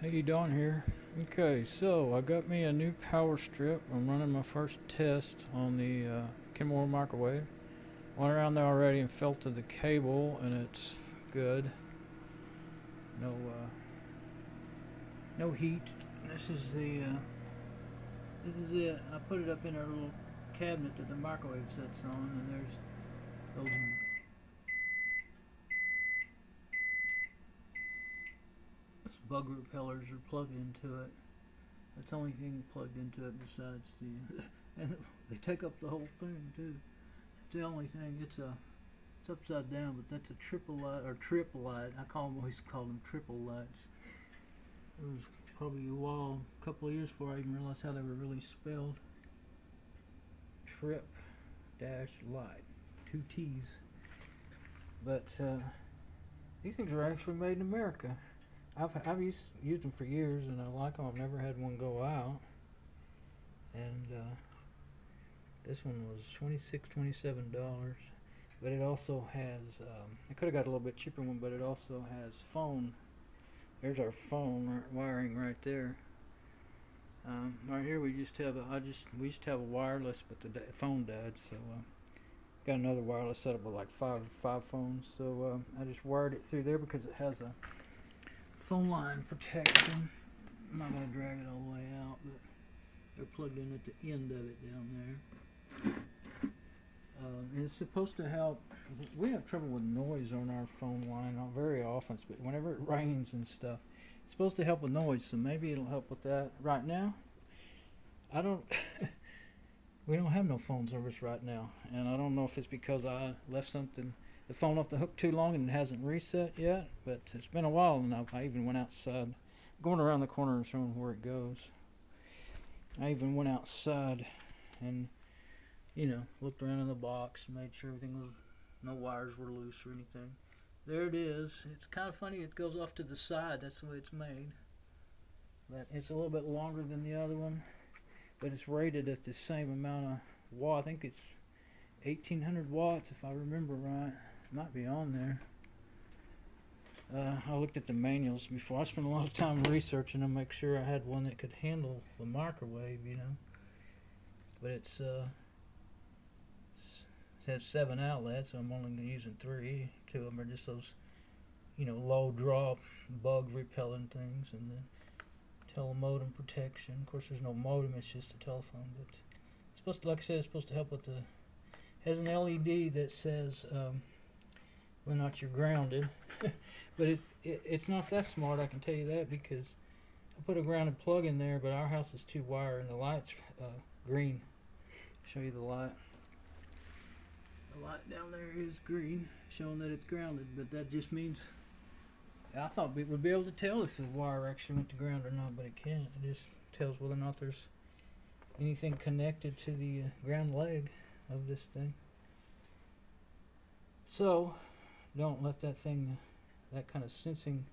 How you doing here? Okay, so I got me a new power strip. I'm running my first test on the uh, Kenmore microwave. Went around there already and felt the cable, and it's good. No, uh, no heat. This is the, uh, this is it. I put it up in our little cabinet that the microwave sits on, and there's those bug repellers are plugged into it. That's the only thing plugged into it besides the, and they take up the whole thing too. It's the only thing. It's a, it's upside down, but that's a triple light or triple light. I call them always call them triple lights. It was probably a while, a couple of years before I even realized how they were really spelled. Trip dash light, two T's. But uh, these things are actually made in America. I've I've used used them for years and I like them. I've never had one go out. And uh, this one was twenty six, twenty seven dollars. But it also has. Um, I could have got a little bit cheaper one, but it also has phone. There's our phone wiring right there. Um, right here we used to have a. I just we used to have a wireless, but the phone died, so. Uh, Got another wireless setup with like five five phones, so uh, I just wired it through there because it has a phone line protection. I'm not gonna drag it all the way out, but they're plugged in at the end of it down there. Um, and it's supposed to help. We have trouble with noise on our phone line, not very often, but whenever it rains and stuff, it's supposed to help with noise. So maybe it'll help with that. Right now, I don't. we don't have no phone service right now, and I don't know if it's because I left something the phone off the hook too long and it hasn't reset yet. But it's been a while, and I, I even went outside, going around the corner and showing where it goes. I even went outside and, you know, looked around in the box, made sure everything was, no wires were loose or anything. There it is. It's kind of funny. It goes off to the side. That's the way it's made. But it's a little bit longer than the other one. But it's rated at the same amount of watt. I think it's 1800 watts if I remember right might be on there. Uh, I looked at the manuals before. I spent a lot of time researching to make sure I had one that could handle the microwave, you know. But it's uh, it has seven outlets. I'm only using three. Two of them are just those, you know, low drop bug repellent things, and then telemodem protection. Of course, there's no modem. It's just a telephone, but it's supposed to, like I said, it's supposed to help with the. Has an LED that says. Um, well, not you're grounded, but it, it it's not that smart. I can tell you that because I put a grounded plug in there, but our house is two wire and the light's uh, green. Show you the light. The light down there is green, showing that it's grounded, but that just means I thought we would be able to tell if the wire actually went to ground or not, but it can't. It just tells whether or not there's anything connected to the uh, ground leg of this thing. So, don't let that thing, that kind of sensing,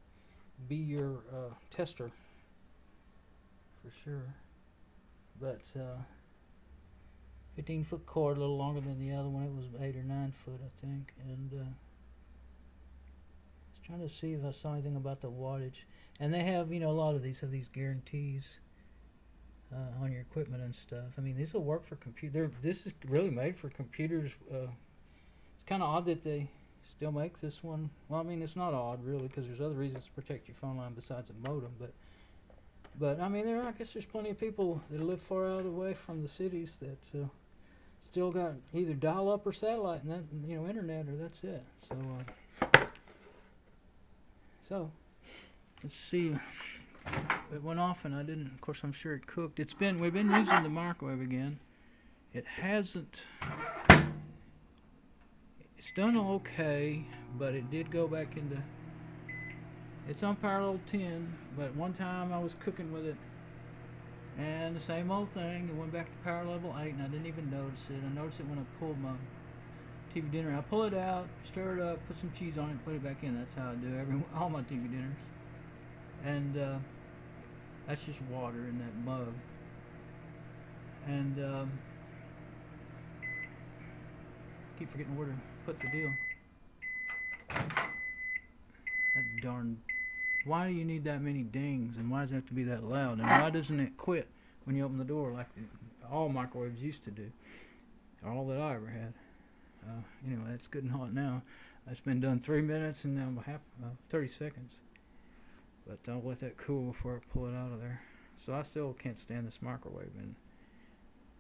be your uh, tester. For sure. But uh, 15 foot cord, a little longer than the other one. It was eight or nine foot, I think. And uh, I was trying to see if I saw anything about the wattage. And they have, you know, a lot of these have these guarantees uh, on your equipment and stuff. I mean, this will work for computer. This is really made for computers. Uh, it's kind of odd that they still make this one. Well, I mean, it's not odd really, because there's other reasons to protect your phone line besides a modem. But, but I mean, there. I guess there's plenty of people that live far out of the way from the cities that uh, still got either dial-up or satellite, and that you know, internet, or that's it. So, uh, so let's see. It went off, and I didn't. Of course, I'm sure it cooked. It's been. We've been using the microwave again. It hasn't. It's done okay, but it did go back into. It's on parallel 10, but one time I was cooking with it, and the same old thing. It went back to power level 8, and I didn't even notice it. I noticed it when I pulled my TV dinner. I pull it out, stir it up, put some cheese on it, put it back in. That's how I do every all my TV dinners. And uh, that's just water in that mug. And um, keep forgetting where to put the deal. That darn why do you need that many dings and why does it have to be that loud and why doesn't it quit when you open the door like the, all microwaves used to do? All that i ever had. Uh, anyway it's good and hot now. It's been done three minutes and now half uh, 30 seconds. But i'll let that cool before i pull it out of there. So i still can't stand this microwave and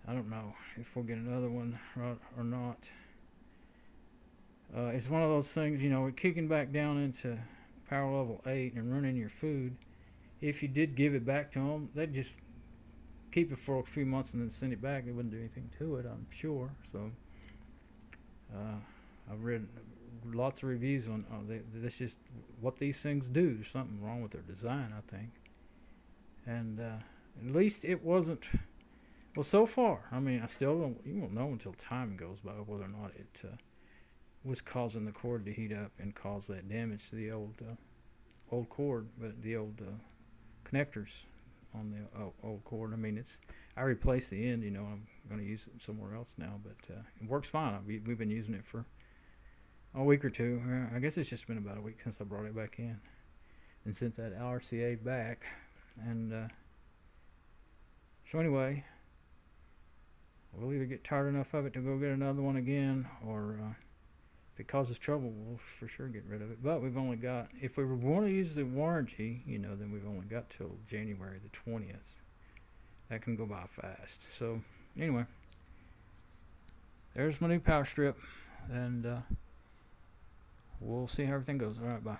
i don't know if we'll get another one or not uh, it's one of those things, you know, kicking back down into power level 8 and running your food. If you did give it back to them, they'd just keep it for a few months and then send it back. They wouldn't do anything to it, I'm sure. So uh, I've read lots of reviews on uh, they, this just what these things do. There's something wrong with their design, I think. And uh, at least it wasn't. Well, so far, I mean, I still don't. You won't know until time goes by whether or not it uh, was causing the cord to heat up and cause that damage to the old uh, old cord, but the old uh, connectors on the uh, old cord. I mean, it's I replaced the end. You know, I'm going to use it somewhere else now, but uh, it works fine. We, we've been using it for a week or two. Uh, I guess it's just been about a week since I brought it back in and sent that RCA back. And uh, so anyway, we'll either get tired enough of it to go get another one again, or uh, if it causes trouble, we'll for sure get rid of it. But we've only got, if we were going to use the warranty, you know, then we've only got till January the 20th. That can go by fast. So, anyway, there's my new power strip, and uh, we'll see how everything goes. All right, bye.